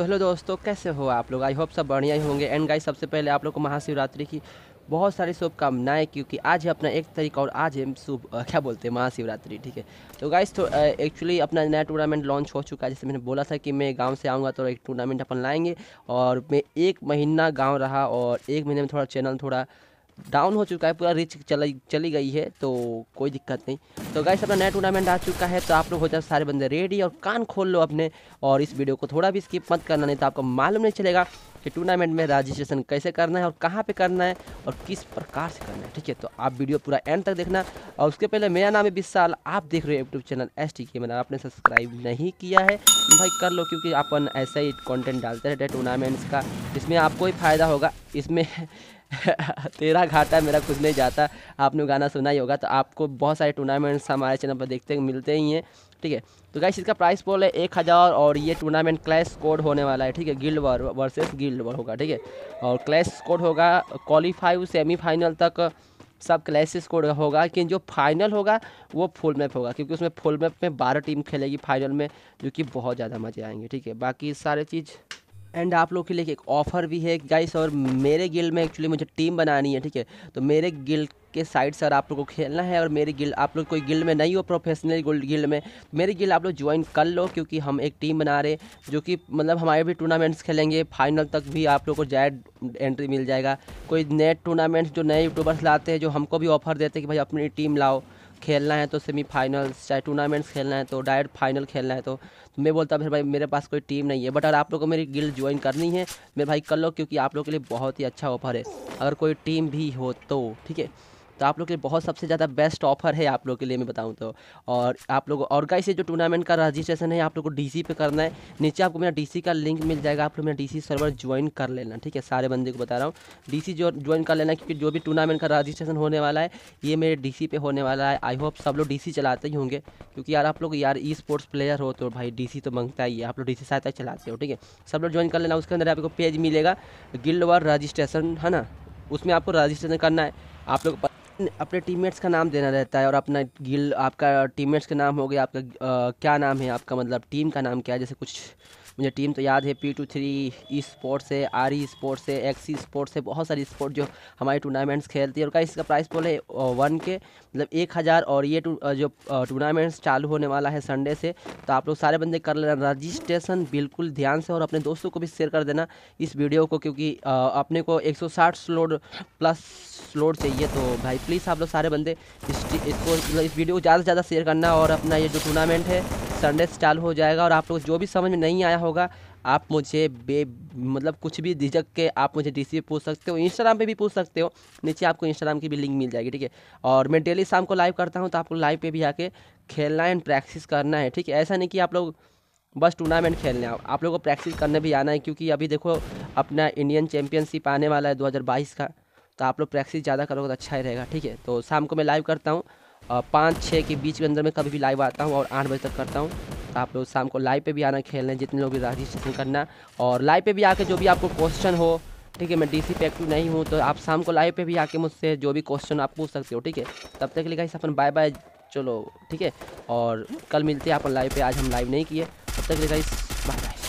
तो हेलो दोस्तों, कैसे हो आप लोग? आई होप सब बढ़िया ही होंगे। एंड गाइस सबसे पहले आप लोग को महाशिवरात्रि की बहुत सारी शुभकामनाएँ, क्योंकि आज है अपना एक तारीख और आज है शुभ क्या बोलते हैं, महाशिवरात्रि, ठीक है? तो गाइस तो एक्चुअली अपना नया टूर्नामेंट लॉन्च हो चुका है। जैसे मैंने बोला था कि मैं गाँव से आऊँगा तो एक टूर्नामेंट अपन लाएँगे। और मैं एक महीना गाँव रहा और एक महीने में थोड़ा चैनल थोड़ा डाउन हो चुका है, पूरा रिच चली चली गई है तो कोई दिक्कत नहीं। तो गाइस अपना नया टूर्नामेंट आ चुका है तो आप लोग हो जाए सारे बंदे रेडी और कान खोल लो अपने। और इस वीडियो को थोड़ा भी स्किप मत करना, नहीं तो आपको मालूम नहीं चलेगा कि टूर्नामेंट में रजिस्ट्रेशन कैसे करना है और कहाँ पे करना है और किस प्रकार से करना है, ठीक है? तो आप वीडियो पूरा एंड तक देखना। और उसके पहले, मेरा नाम है विशाल, आप देख रहे हो यूट्यूब चैनल एस टी के मैंने आपने सब्सक्राइब नहीं किया है। भाई, कर लो, क्योंकि अपन ऐसा ही कंटेंट डालते रहते हैं टूर्नामेंट्स का इसमें आपको ही फ़ायदा होगा। इसमें तेरा घाटा मेरा कुछ नहीं जाता। आपने गाना सुना ही होगा तो आपको बहुत सारे टूर्नामेंट्स हमारे चैनल पर देखते मिलते ही हैं, ठीक है? तो गाइस इसका प्राइस पोल है एक हज़ार और ये टूर्नामेंट क्लैश कोड होने वाला है, ठीक है? Guild war versus guild war होगा, ठीक है? और क्लैश कोड होगा क्वालिफाई सेमीफाइनल तक सब क्लैसेस कोड होगा लेकिन जो फाइनल होगा, वो फुल मैप होगा, क्योंकि उसमें फुल मैप में बारह टीम खेलेगी फाइनल में, जो कि बहुत ज़्यादा मज़े आएँगे, ठीक है? बाकी सारे चीज़ एंड आप लोग के लिए एक ऑफ़र भी है गाइस और मेरे गिल्ड में एक्चुअली मुझे टीम बनानी है, ठीक है? तो मेरे गिल्ड के साइड सर आप लोग को खेलना है, और मेरी गिल्ड आप लोग कोई गिल्ड में नहीं हो प्रोफेशनल गिल्ड गिल्ड में मेरी गिल्ड आप लोग ज्वाइन कर लो, क्योंकि हम एक टीम बना रहे जो कि मतलब हमारे भी टूर्नामेंट्स खेलेंगे फाइनल तक भी आप लोग को जायद एंट्री मिल जाएगा। कोई नए टूर्नामेंट्स जो नए यूट्यूबर्स लाते हैं, जो हमको भी ऑफ़र देते हैं कि भाई अपनी टीम लाओ। खेलना है तो सेमीफाइनल्स चाहे टूर्नामेंट्स खेलना है तो डायरेक्ट फाइनल खेलना है तो तो मैं बोलता फिर भाई मेरे पास कोई टीम नहीं है। बट अगर आप लोग को मेरी गिल्ड ज्वाइन करनी है मेरे भाई कर लो, क्योंकि आप लोग के लिए बहुत ही अच्छा ऑफ़र है। अगर कोई टीम भी हो तो ठीक है? तो आप लोग के लिए बहुत सबसे ज़्यादा बेस्ट ऑफ़र है आप लोग के लिए मैं बताऊँ तो। और आप लोग, और गाइस ये जो टूर्नामेंट का रजिस्ट्रेशन है, आप लोग को डीसी पे करना है। नीचे आपको मेरा डीसी का लिंक मिल जाएगा, आप लोग मेरा डीसी सर्वर ज्वाइन कर लेना, ठीक है? सारे बंदे को बता रहा हूँ। डीसी जो ज्वाइन कर लेना, क्योंकि जो भी टूर्नामेंट का रजिस्ट्रेशन होने वाला है, ये मेरे डीसी पे होने वाला है। आई होप सब लोग डीसी चलाते ही होंगे, क्योंकि यार आप लोग, यार ई स्पोर्ट्स प्लेयर हो तो भाई डी तो माँगता ही है। आप लोग डी सी सहायता चलाते हो, ठीक है? सब लोग ज्वाइन कर लेना, उसके अंदर आपको पेज मिलेगा। गिल्ड वार रजिस्ट्रेशन है ना? उसमें आपको रजिस्ट्रेशन करना है। आप लोग अपने टीममेट्स का नाम देना रहता है और अपना गिल आपका टीममेट्स का नाम हो गया आपका आ, क्या नाम है आपका मतलब टीम का नाम क्या है? जैसे कुछ मुझे टीम तो याद है P two three E sports है आर ई स्पोर्ट्स है एक्स स्पोर्ट्स है, बहुत सारी स्पोर्ट जो हमारी टूर्नामेंट्स खेलती है। और का इसका प्राइस पोल है वन के मतलब एक हज़ार और ये टू- जो टूर्नामेंट्स चालू होने वाला है संडे से तो आप लोग सारे बंदे कर लेना। रजिस्ट्रेशन बिल्कुल ध्यान से और अपने दोस्तों को भी शेयर कर देना इस वीडियो को, क्योंकि अपने को 160 स्लोड प्लस स्लोड चाहिए। तो भाई प्लीज़ आप लोग सारे बंदे इस इसको मतलब इस वीडियो को ज़्यादा से ज़्यादा शेयर करना और अपना ये जो टूर्नामेंट है संडे से चालू हो जाएगा और आप लोग जो भी समझ में नहीं आया होगा, आप मुझे बे मतलब कुछ भी झिझक के आप मुझे डीसी पे पूछ सकते हो इंस्टाग्राम पे भी पूछ सकते हो। नीचे आपको इंस्टाग्राम की भी लिंक मिल जाएगी, ठीक है? और मैं डेली शाम को लाइव करता हूँ तो आपको लाइव पे भी आके खेलना है एंड प्रैक्टिस करना है, ठीक है? ऐसा नहीं कि आप लोग बस टूर्नामेंट खेलने आओ। आप लोगों को प्रैक्टिस करने भी आना है, क्योंकि अभी देखो अपना इंडियन चैम्पियनशिप आने वाला है 2022 का तो आप लोग प्रैक्टिस ज़्यादा करोगे तो अच्छा ही रहेगा, ठीक है? तो शाम को मैं लाइव करता हूँ। पाँच, छः के बीच के अंदर में कभी भी लाइव आता हूँ और आठ बजे तक करता हूँ। तो आप लोग शाम को लाइव पे भी आना, खेलने, जितने लोग भी रजिस्ट्रेशन करना और लाइव पे भी आके जो भी आपको क्वेश्चन हो, ठीक है, मैं डी सी पे एक्टिव नहीं हूँ तो आप शाम को लाइव पे भी आके मुझसे जो भी क्वेश्चन आप पूछ सकते हो, ठीक है? तब तक के लिए गाइस अपन बाय बाय चलो, ठीक है? और कल मिलते हैं, अपन लाइव पे, आज हम लाइव नहीं किए, तब तक के लिए गाइस